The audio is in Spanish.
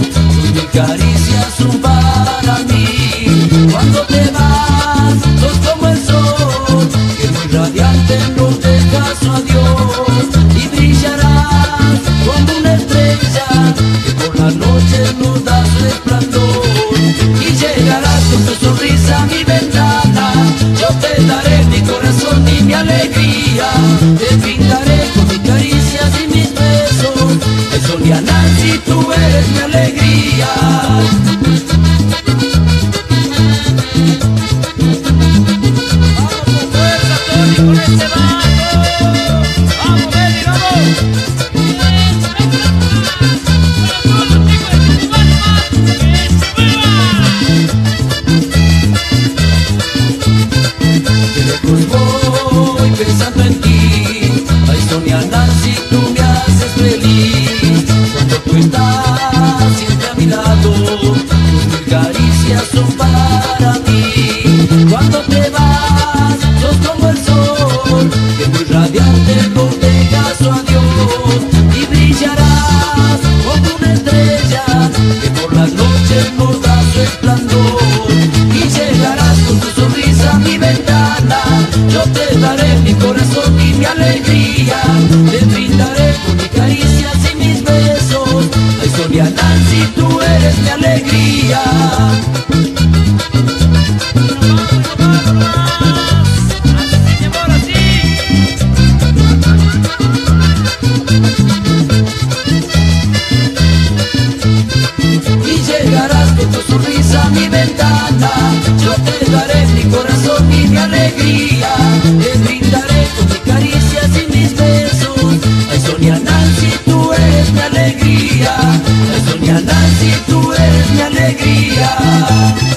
Tus caricias son para mí. Cuando te vas, sos como el sol Que muy radiante nos dejas su adiós. Y brillarás como una estrella Que por la noche nos da resplandor Y llegarás Nancy, tú eres mi alegría Vamos fuerza, este. Vamos, Benny, vamos. Voy pensando en ti Ay Sonia Nancy, tú me Tus caricias son para mí. Cuando te vas, sos como el sol Que muy radiante nos deja su adiós. Y brillarás como una estrella Que por las noches nos su esplendor. Y llegarás con tu sonrisa a mi ventana. Yo te daré mi corazón y mi alegría eres mi alegría. Y llegarás con tu sonrisa a mi mi alegría.